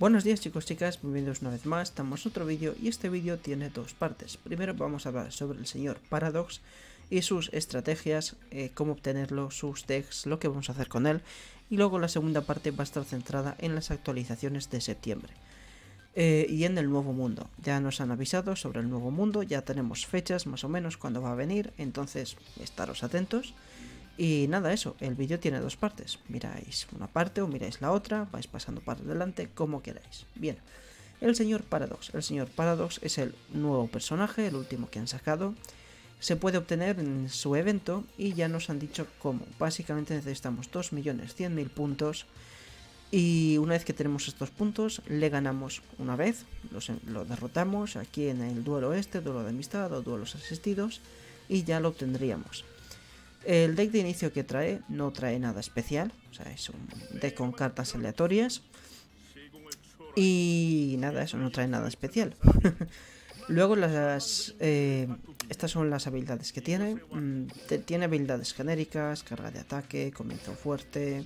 Buenos días chicos chicas, bienvenidos una vez más, estamos en otro vídeo y este vídeo tiene dos partes. Primero vamos a hablar sobre el señor Paradox y sus estrategias, eh, cómo obtenerlo, sus decks, lo que vamos a hacer con él. Y luego la segunda parte va a estar centrada en las actualizaciones de septiembre. Eh, y en el nuevo mundo. Ya nos han avisado sobre el nuevo mundo, ya tenemos fechas más o menos cuando va a venir, entonces estaros atentos. Y nada, eso, el vídeo tiene dos partes. Miráis una parte o miráis la otra, vais pasando para adelante como queráis. Bien, el señor Paradox. El señor Paradox es el nuevo personaje, el último que han sacado. Se puede obtener en su evento y ya nos han dicho cómo. Básicamente necesitamos 2.100.000 puntos. Y una vez que tenemos estos puntos, le ganamos una vez, lo derrotamos aquí en el duelo este, duelo de amistad o duelos asistidos, y ya lo obtendríamos. El deck de inicio que trae no trae nada especial, o sea, es un deck con cartas aleatorias. Y nada, eso no trae nada especial. Luego las... Eh, estas son las habilidades que tiene. Mm, tiene habilidades genéricas, carga de ataque, comienzo fuerte,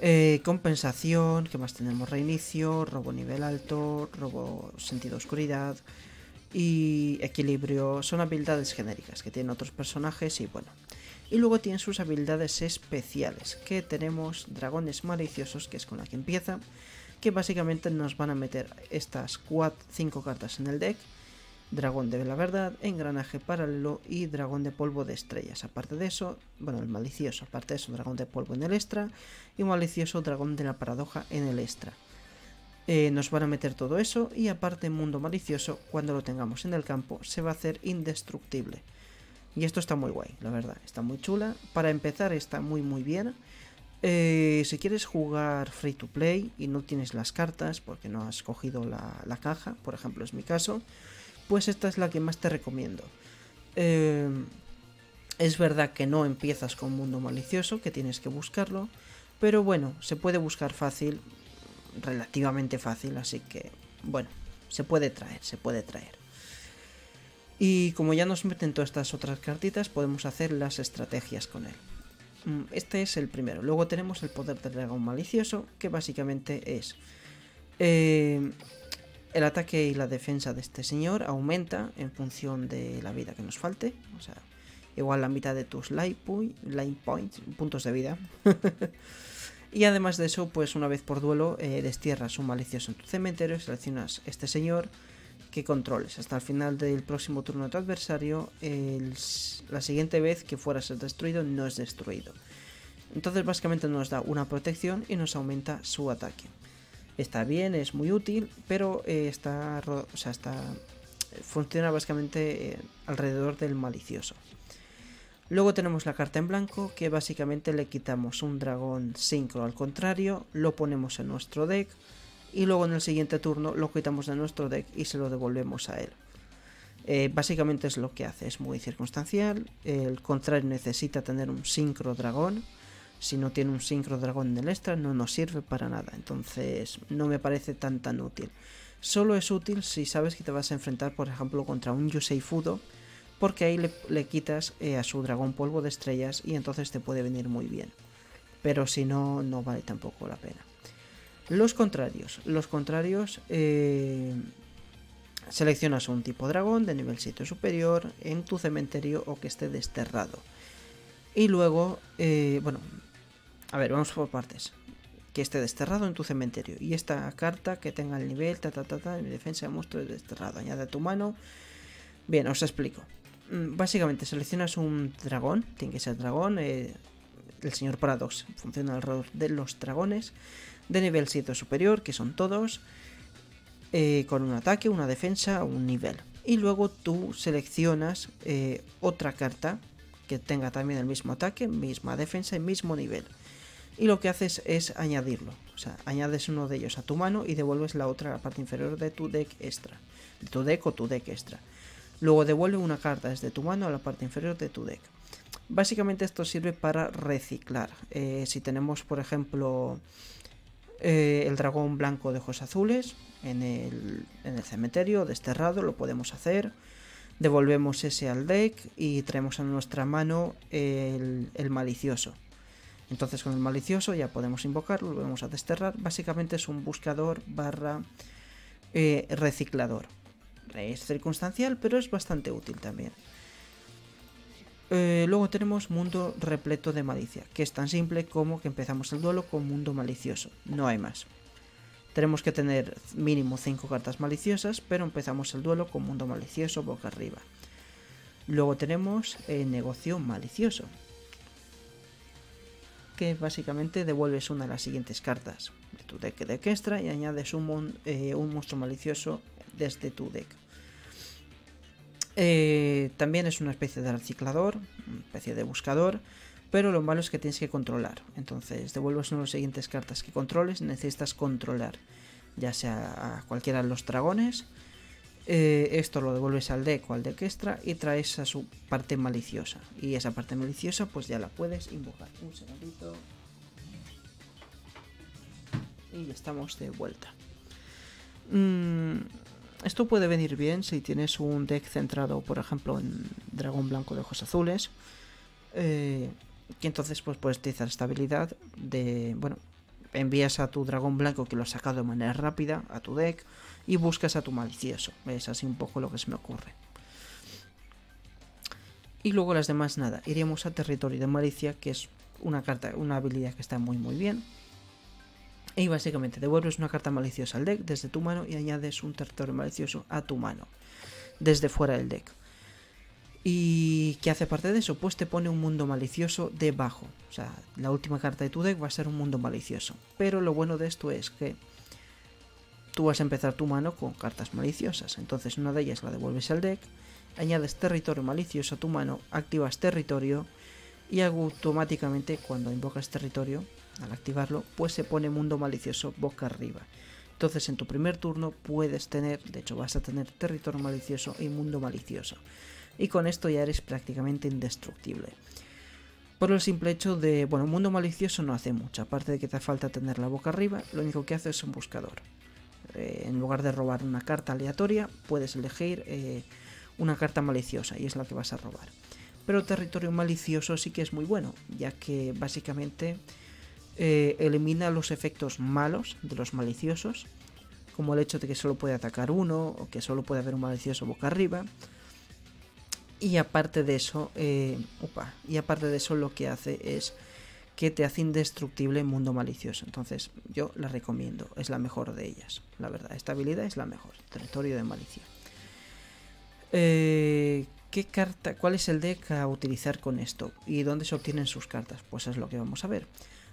eh, compensación, que más tenemos? Reinicio, robo nivel alto, robo sentido oscuridad y equilibrio. Son habilidades genéricas que tienen otros personajes y bueno, y luego tiene sus habilidades especiales, que tenemos dragones maliciosos, que es con la que empieza, que básicamente nos van a meter estas 5 cartas en el deck. Dragón de la verdad, engranaje paralelo y dragón de polvo de estrellas. Aparte de eso, bueno, el malicioso, aparte de eso, dragón de polvo en el extra y malicioso dragón de la paradoja en el extra. Eh, nos van a meter todo eso y aparte mundo malicioso, cuando lo tengamos en el campo, se va a hacer indestructible. Y esto está muy guay, la verdad, está muy chula. Para empezar está muy muy bien. Eh, si quieres jugar free to play y no tienes las cartas porque no has cogido la, caja, por ejemplo es mi caso, pues esta es la que más te recomiendo. Eh, es verdad que no empiezas con mundo malicioso, que tienes que buscarlo, pero bueno, se puede buscar fácil, relativamente fácil, así que bueno, se puede traer, se puede traer. Y como ya nos meten todas estas otras cartitas, podemos hacer las estrategias con él. Mm, este es el primero. Luego tenemos el poder del dragón malicioso, que básicamente es... Eh, el ataque y la defensa de este señor aumenta en función de la vida que nos falte. O sea, igual la mitad de tus line, points, puntos de vida. y además de eso, pues una vez por duelo, eh, destierras un malicioso en tu cementerio, seleccionas este señor que controles. Hasta el final del próximo turno de tu adversario, la siguiente vez que fuera a ser destruido no es destruido. Entonces básicamente nos da una protección y nos aumenta su ataque. Está bien, es muy útil, pero eh, está, funciona básicamente eh, alrededor del malicioso. Luego tenemos la carta en blanco, que básicamente le quitamos un dragón sincro al contrario, lo ponemos en nuestro deck, y luego en el siguiente turno lo quitamos de nuestro deck y se lo devolvemos a él. Eh, básicamente es lo que hace, es muy circunstancial. El contrario necesita tener un sincro dragón. Si no tiene un sincro dragón en el extra, no nos sirve para nada. Entonces, no me parece tan tan útil. Solo es útil si sabes que te vas a enfrentar, por ejemplo, contra un Yusei Fudo. Porque ahí le, quitas eh, a su dragón polvo de estrellas y entonces te puede venir muy bien. Pero si no, no vale tampoco la pena. Los contrarios. Los contrarios eh, seleccionas un tipo dragón de nivel 7 superior en tu cementerio o que esté desterrado. Y luego, eh, bueno, a ver, vamos por partes. Que esté desterrado en tu cementerio. Y esta carta que tenga el nivel, ta ta ta, ta de defensa de monstruo desterrado. Añade a tu mano. Bien, os explico. Mm, básicamente seleccionas un dragón, tiene que ser dragón. Eh, el señor Paradox funciona alrededor de los dragones de nivel 7 superior, que son todos, eh, con un ataque, una defensa, un nivel. Y luego tú seleccionas eh, otra carta que tenga también el mismo ataque, misma defensa y mismo nivel. Y lo que haces es añadirlo. O sea, añades uno de ellos a tu mano y devuelves la otra a la parte inferior de tu deck extra. De tu deck o tu deck extra. Luego devuelve una carta desde tu mano a la parte inferior de tu deck. Básicamente esto sirve para reciclar. Eh, si tenemos, por ejemplo, eh, el dragón blanco de ojos azules en el, cementerio desterrado, lo podemos hacer. Devolvemos ese al deck y traemos a nuestra mano el, malicioso. Entonces con el malicioso ya podemos invocarlo, lo vamos a desterrar. Básicamente es un buscador barra eh, reciclador. Es circunstancial, pero es bastante útil también. Eh, luego tenemos mundo repleto de malicia, que es tan simple como que empezamos el duelo con mundo malicioso, no hay más. Tenemos que tener mínimo 5 cartas maliciosas, pero empezamos el duelo con mundo malicioso boca arriba. Luego tenemos eh, negocio malicioso, que básicamente devuelves una de las siguientes cartas de tu deck de extra y añades eh, un monstruo malicioso desde tu deck. Eh, también es una especie de reciclador, una especie de buscador, pero lo malo es que tienes que controlar. Entonces, devuelves una de las siguientes cartas que controles, necesitas controlar, ya sea a cualquiera de los dragones. Eh, esto lo devuelves al deck o al deck y traes a su parte maliciosa. Y esa parte maliciosa, pues ya la puedes invocar. Un segundito. Y estamos de vuelta. Mmm esto puede venir bien si tienes un deck centrado, por ejemplo, en dragón blanco de ojos azules. Eh, entonces pues puedes utilizar esta habilidad de, bueno, envías a tu dragón blanco que lo has sacado de manera rápida a tu deck y buscas a tu malicioso. Es así un poco lo que se me ocurre. Y luego las demás nada, iríamos a territorio de malicia, que es una carta, una habilidad que está muy muy bien. Y básicamente devuelves una carta maliciosa al deck desde tu mano y añades un territorio malicioso a tu mano desde fuera del deck. ¿Y qué hace parte de eso? Pues te pone un mundo malicioso debajo. O sea, la última carta de tu deck va a ser un mundo malicioso. Pero lo bueno de esto es que tú vas a empezar tu mano con cartas maliciosas. Entonces una de ellas la devuelves al deck, añades territorio malicioso a tu mano, activas territorio y automáticamente cuando invocas territorio al activarlo, pues se pone mundo malicioso boca arriba. Entonces en tu primer turno puedes tener, de hecho vas a tener territorio malicioso y mundo malicioso. Y con esto ya eres prácticamente indestructible. Por el simple hecho de, bueno, mundo malicioso no hace mucho, aparte de que te falta tener la boca arriba, lo único que hace es un buscador. Eh, en lugar de robar una carta aleatoria, puedes elegir eh, una carta maliciosa y es la que vas a robar. Pero territorio malicioso sí que es muy bueno, ya que básicamente eh, elimina los efectos malos de los maliciosos, como el hecho de que solo puede atacar uno o que solo puede haber un malicioso boca arriba. Y aparte de eso, eh, y aparte de eso lo que hace es que te hace indestructible mundo malicioso. Entonces yo la recomiendo, es la mejor de ellas, la verdad. Esta habilidad es la mejor, territorio de malicia. Eh, ¿Qué carta, ¿Cuál es el deck a utilizar con esto? ¿Y dónde se obtienen sus cartas? Pues es lo que vamos a ver.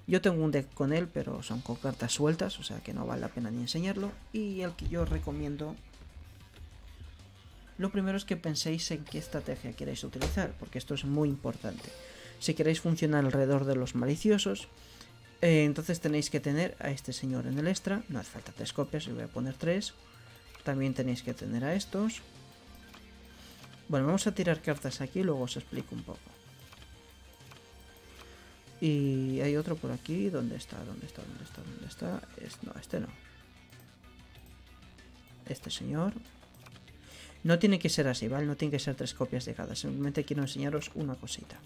Yo tengo un deck con él, pero son con cartas sueltas, o sea que no vale la pena ni enseñarlo. Y el que yo recomiendo... Lo primero es que penséis en qué estrategia queréis utilizar, porque esto es muy importante. Si queréis funcionar alrededor de los maliciosos, eh, entonces tenéis que tener a este señor en el extra. No hace falta tres copias, yo voy a poner tres. También tenéis que tener a estos. Bueno, vamos a tirar cartas aquí y luego os explico un poco. Y hay otro por aquí. ¿Dónde está? ¿Dónde está? ¿Dónde está? ¿Dónde está? no, este no. Este señor. No tiene que ser así, ¿vale? No tiene que ser tres copias de cada. Simplemente quiero enseñaros una cosita.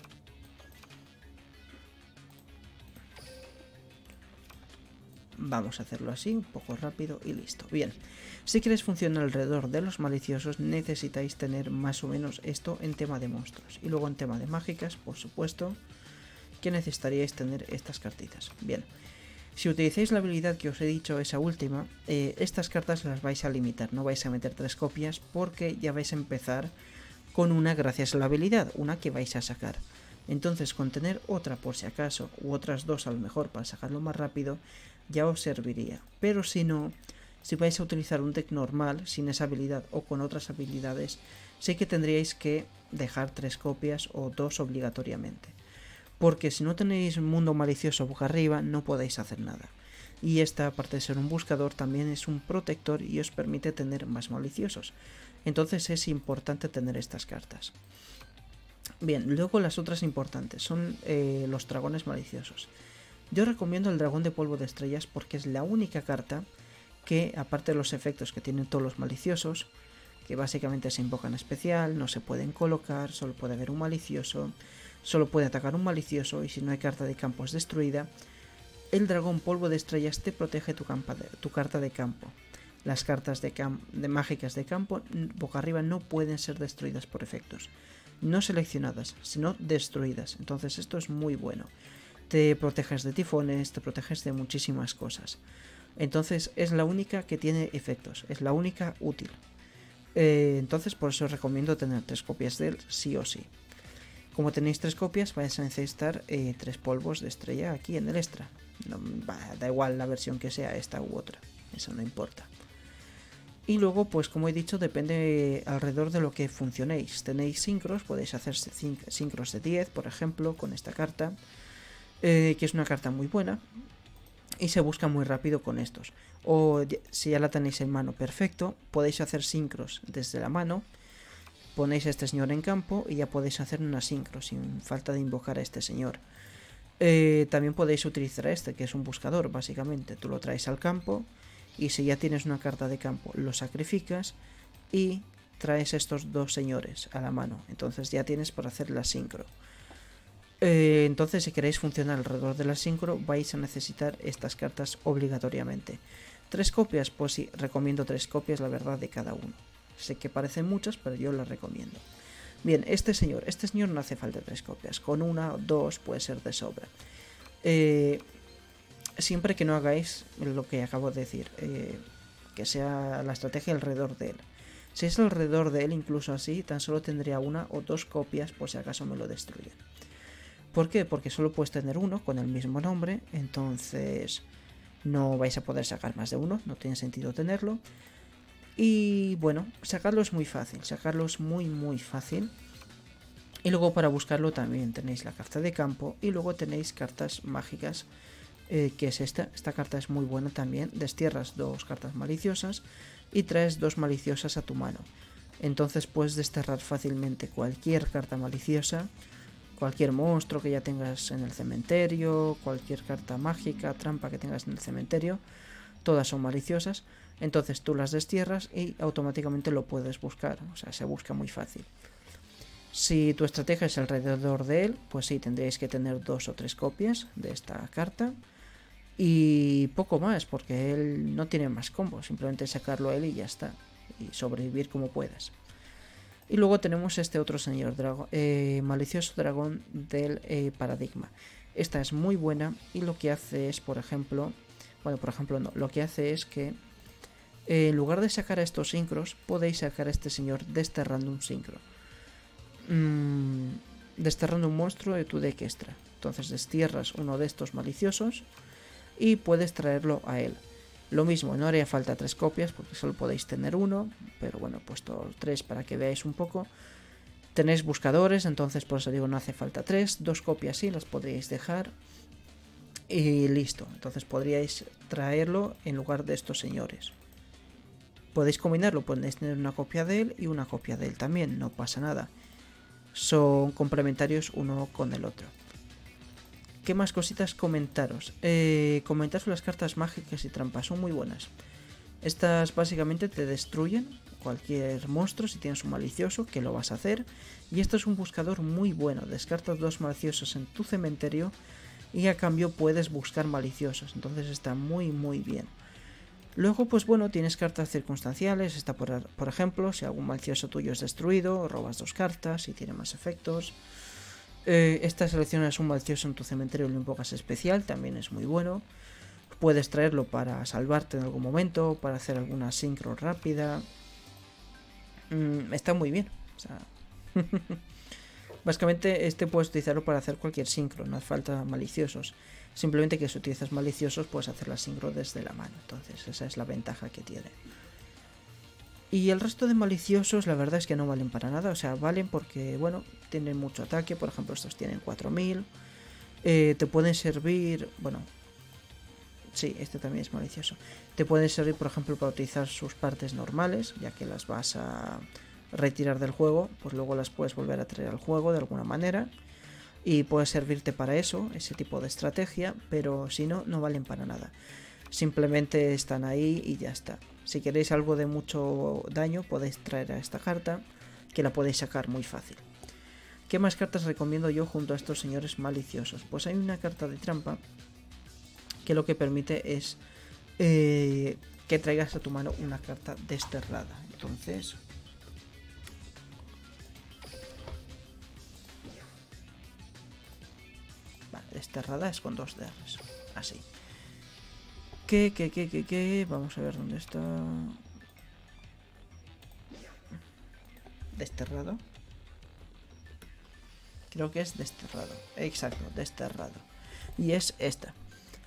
Vamos a hacerlo así, un poco rápido y listo. Bien, si queréis funcionar alrededor de los maliciosos, necesitáis tener más o menos esto en tema de monstruos. Y luego en tema de mágicas, por supuesto que necesitaríais tener estas cartitas. Bien, si utilizáis la habilidad que os he dicho, esa última, eh, estas cartas las vais a limitar, no vais a meter tres copias porque ya vais a empezar con una gracias a la habilidad, una que vais a sacar. Entonces con tener otra por si acaso, u otras dos a lo mejor para sacarlo más rápido, ya os serviría. Pero si no, si vais a utilizar un deck normal, sin esa habilidad o con otras habilidades, sé que tendríais que dejar tres copias o dos obligatoriamente porque si no tenéis un mundo malicioso boca arriba no podéis hacer nada. Y esta, aparte de ser un buscador, también es un protector y os permite tener más maliciosos. Entonces es importante tener estas cartas. Bien, luego las otras importantes son eh, los dragones maliciosos. Yo recomiendo el dragón de polvo de estrellas porque es la única carta que, aparte de los efectos que tienen todos los maliciosos, que básicamente se invocan especial, no se pueden colocar, solo puede haber un malicioso, solo puede atacar un malicioso y si no hay carta de campo es destruida, el dragón polvo de estrellas te protege tu, carta de campo. Las cartas de, de, mágicas de campo boca arriba no pueden ser destruidas por efectos. No seleccionadas, sino destruidas. Entonces esto es muy bueno. Te proteges de tifones, te proteges de muchísimas cosas. Entonces es la única que tiene efectos, es la única útil. Eh, entonces por eso recomiendo tener tres copias de él sí o sí. Como tenéis tres copias vais a necesitar eh, tres polvos de estrella aquí en el extra. da igual la versión que sea esta u otra, eso no importa. Y luego, pues como he dicho, depende alrededor de lo que funcionéis. Tenéis sincros, podéis hacer sincros de 10, por ejemplo, con esta carta, eh, que es una carta muy buena y se busca muy rápido con estos. O si ya la tenéis en mano, perfecto, podéis hacer sincros desde la mano, ponéis a este señor en campo y ya podéis hacer una sincro sin falta de invocar a este señor. Eh, también podéis utilizar este, que es un buscador, básicamente. Tú lo traes al campo y si ya tienes una carta de campo, lo sacrificas y traes estos dos señores a la mano. Entonces ya tienes para hacer la sincro. Eh, entonces, si queréis funcionar alrededor de la sincro, vais a necesitar estas cartas obligatoriamente. ¿Tres copias? Pues sí, recomiendo tres copias, la verdad, de cada uno. Sé que parecen muchas, pero yo las recomiendo. Bien, este señor, este señor no hace falta tres copias. Con una o dos puede ser de sobra. Eh, siempre que no hagáis lo que acabo de decir, eh, que sea la estrategia alrededor de él. Si es alrededor de él, incluso así, tan solo tendría una o dos copias por si acaso me lo destruyen. ¿Por qué? Porque solo puedes tener uno con el mismo nombre, entonces no vais a poder sacar más de uno, no tiene sentido tenerlo. Y bueno, sacarlo es muy fácil, sacarlo es muy muy fácil. Y luego para buscarlo también tenéis la carta de campo y luego tenéis cartas mágicas, eh, que es esta. Esta carta es muy buena también. Destierras dos cartas maliciosas y traes dos maliciosas a tu mano. Entonces puedes desterrar fácilmente cualquier carta maliciosa cualquier monstruo que ya tengas en el cementerio, cualquier carta mágica, trampa que tengas en el cementerio, todas son maliciosas. Entonces tú las destierras y automáticamente lo puedes buscar, o sea, se busca muy fácil. Si tu estrategia es alrededor de él, pues sí, tendréis que tener dos o tres copias de esta carta. Y poco más, porque él no tiene más combos, simplemente sacarlo a él y ya está. Y sobrevivir como puedas. Y luego tenemos este otro señor, dragón, eh, malicioso dragón del eh, paradigma. Esta es muy buena y lo que hace es, por ejemplo, bueno, por ejemplo no, lo que hace es que eh, en lugar de sacar a estos sincros, podéis sacar a este señor desterrando un sincro. Mm, desterrando un monstruo de tu deck extra. Entonces destierras uno de estos maliciosos y puedes traerlo a él. Lo mismo, no haría falta tres copias porque solo podéis tener uno, pero bueno, he puesto tres para que veáis un poco. Tenéis buscadores, entonces por eso digo no hace falta tres, dos copias sí las podríais dejar y listo. Entonces podríais traerlo en lugar de estos señores. Podéis combinarlo, podéis tener una copia de él y una copia de él también, no pasa nada. Son complementarios uno con el otro. ¿Qué más cositas comentaros? Eh, comentaros las cartas mágicas y trampas, son muy buenas. Estas básicamente te destruyen cualquier monstruo si tienes un malicioso, que lo vas a hacer. Y esto es un buscador muy bueno, descartas dos maliciosos en tu cementerio y a cambio puedes buscar maliciosos, entonces está muy muy bien. Luego, pues bueno, tienes cartas circunstanciales, está por, por ejemplo, si algún malicioso tuyo es destruido, robas dos cartas y tiene más efectos. Eh, esta seleccionas un malicioso en tu cementerio y lo invocas especial, también es muy bueno. Puedes traerlo para salvarte en algún momento, para hacer alguna sincro rápida. Mm, está muy bien. Básicamente este puedes utilizarlo para hacer cualquier sincro, no hace falta maliciosos. Simplemente que si utilizas maliciosos puedes hacer la sincro desde la mano. Entonces esa es la ventaja que tiene. Y el resto de maliciosos, la verdad es que no valen para nada. O sea, valen porque, bueno, tienen mucho ataque. Por ejemplo, estos tienen 4000. Eh, te pueden servir, bueno, sí, este también es malicioso. Te pueden servir, por ejemplo, para utilizar sus partes normales, ya que las vas a retirar del juego, pues luego las puedes volver a traer al juego de alguna manera. Y puede servirte para eso, ese tipo de estrategia, pero si no, no valen para nada. Simplemente están ahí y ya está. Si queréis algo de mucho daño, podéis traer a esta carta, que la podéis sacar muy fácil. ¿Qué más cartas recomiendo yo junto a estos señores maliciosos? Pues hay una carta de trampa que lo que permite es eh, que traigas a tu mano una carta desterrada. Entonces... desterrada es con dos Ds. Así. ¿Qué, qué, qué, qué, qué? Vamos a ver dónde está. Desterrado. Creo que es desterrado. Exacto, desterrado. Y es esta.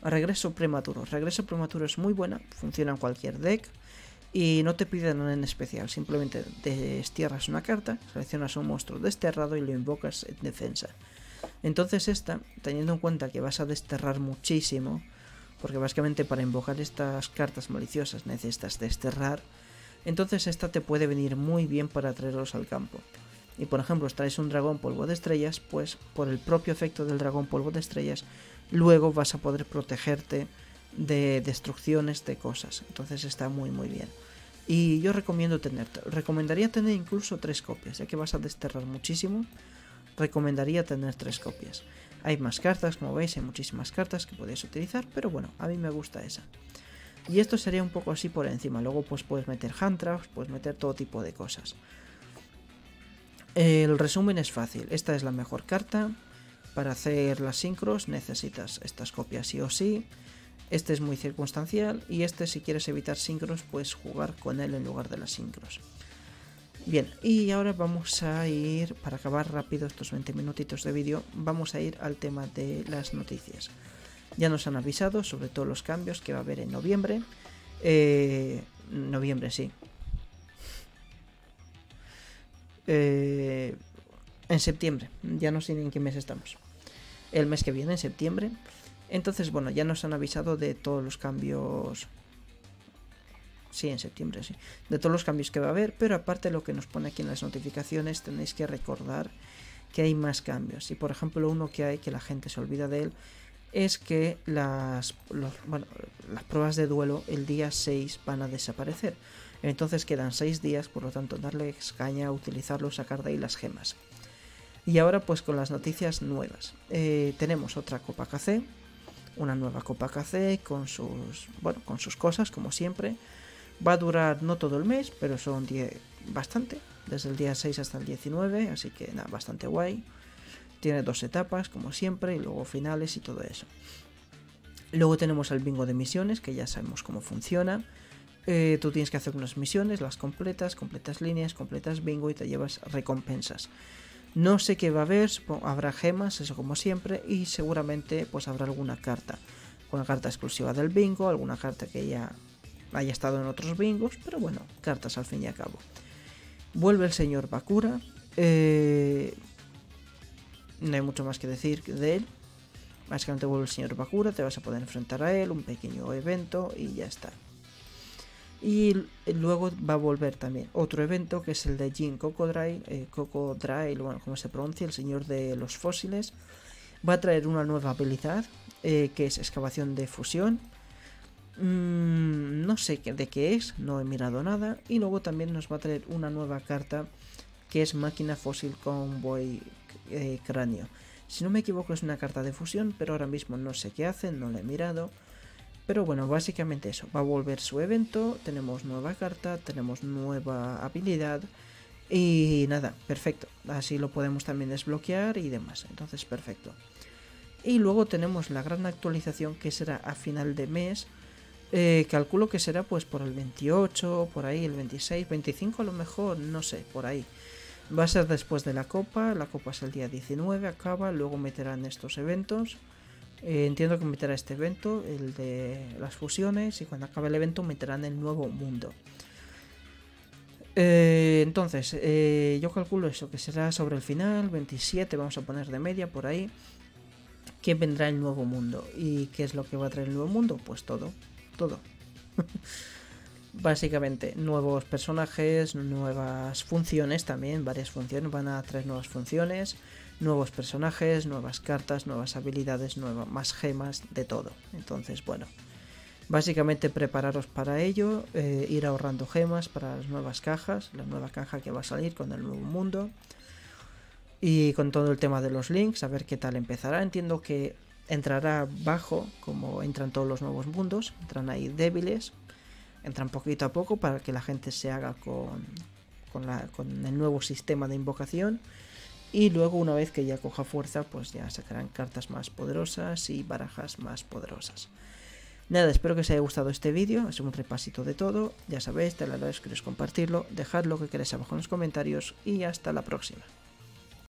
Regreso prematuro. Regreso prematuro es muy buena, funciona en cualquier deck y no te pide nada en especial. Simplemente destierras una carta, seleccionas un monstruo desterrado y lo invocas en defensa. Entonces esta, teniendo en cuenta que vas a desterrar muchísimo, porque básicamente para invocar estas cartas maliciosas necesitas desterrar, entonces esta te puede venir muy bien para traerlos al campo y por ejemplo traes un dragón polvo de estrellas, pues por el propio efecto del dragón polvo de estrellas, luego vas a poder protegerte de destrucciones de cosas. Entonces está muy muy bien. Y yo recomiendo tener, recomendaría tener incluso tres copias, ya que vas a desterrar muchísimo. Recomendaría tener tres copias. Hay más cartas, como veis, hay muchísimas cartas que podéis utilizar, pero bueno, a mí me gusta esa. Y esto sería un poco así por encima. Luego pues puedes meter hand traps, puedes meter todo tipo de cosas. El resumen es fácil. Esta es la mejor carta. Para hacer las sincros necesitas estas copias sí o sí. Este es muy circunstancial y este si quieres evitar sincros puedes jugar con él en lugar de las sincros. Bien, y ahora vamos a ir, para acabar rápido estos 20 minutitos de vídeo, vamos a ir al tema de las noticias. Ya nos han avisado sobre todos los cambios que va a haber en noviembre. Eh, noviembre, sí, Eh, en septiembre. Ya no sé en qué mes estamos. El mes que viene, en septiembre. Entonces, bueno, ya nos han avisado de todos los cambios. Sí, en septiembre, sí. De todos los cambios que va a haber, pero aparte lo que nos pone aquí en las notificaciones, tenéis que recordar que hay más cambios. Y por ejemplo, uno que hay, que la gente se olvida de él, es que las, las pruebas de duelo el día 6 van a desaparecer. Entonces quedan 6 días, por lo tanto darle caña, utilizarlo, sacar de ahí las gemas. Y ahora pues con las noticias nuevas. Eh, tenemos otra Copa KC, una nueva Copa KC con sus, bueno, con sus cosas como siempre. Va a durar no todo el mes, pero son 10 bastante, desde el día 6 hasta el 19, así que nada, bastante guay. Tiene dos etapas como siempre y luego finales y todo eso. Luego tenemos el bingo de misiones, que ya sabemos cómo funciona. Eh, tú tienes que hacer unas misiones, las completas, completas líneas, completas bingo y te llevas recompensas. No sé qué va a haber, habrá gemas, eso como siempre, y seguramente pues habrá alguna carta. Una carta exclusiva del bingo, alguna carta que ya haya estado en otros bingos, pero bueno, cartas al fin y al cabo. Vuelve el señor Bakura. Eh, no hay mucho más que decir de él. Básicamente vuelve el señor Bakura, te vas a poder enfrentar a él, un pequeño evento y ya está. Y luego va a volver también otro evento que es el de Jin Cocodrile, eh, Cocodrile, bueno, como se pronuncia, el señor de los fósiles. Va a traer una nueva habilidad eh, que es excavación de fusión. Mm, no sé de qué es, no he mirado nada. Y luego también nos va a traer una nueva carta que es máquina fósil convoy eh, cráneo. Si no me equivoco es una carta de fusión, pero ahora mismo no sé qué hace, no la he mirado. Pero bueno, básicamente eso. Va a volver su evento, tenemos nueva carta, tenemos nueva habilidad. Y nada, perfecto. Así lo podemos también desbloquear y demás. Entonces, perfecto. Y luego tenemos la gran actualización que será a final de mes. Eh, calculo que será pues por el 28, por ahí, el 26, 25 a lo mejor, no sé, por ahí. Va a ser después de la copa, la copa es el día 19, acaba, luego meterán estos eventos. Eh, entiendo que meterá este evento, el de las fusiones, y cuando acabe el evento meterán el nuevo mundo. Eh, entonces, yo calculo eso, que será sobre el final, 27, vamos a poner de media por ahí, que vendrá el nuevo mundo. ¿Y qué es lo que va a traer el nuevo mundo? Pues todo, todo. Básicamente, nuevos personajes, nuevas funciones también, varias funciones, van a traer nuevas funciones nuevos personajes, nuevas cartas, nuevas habilidades, nuevas, más gemas, de todo. Entonces, bueno, básicamente prepararos para ello, eh, ir ahorrando gemas para las nuevas cajas, la nueva caja que va a salir con el nuevo mundo. Y con todo el tema de los links, a ver qué tal empezará. Entiendo que entrará bajo, como entran todos los nuevos mundos. Entran ahí débiles. Entran poquito a poco para que la gente se haga con, con, el nuevo sistema de invocación. Y luego una vez que ya coja fuerza, pues ya sacarán cartas más poderosas y barajas más poderosas. Nada, espero que os haya gustado este vídeo, es un repasito de todo, ya sabéis, te la queréis compartirlo, dejad lo que queréis abajo en los comentarios y hasta la próxima.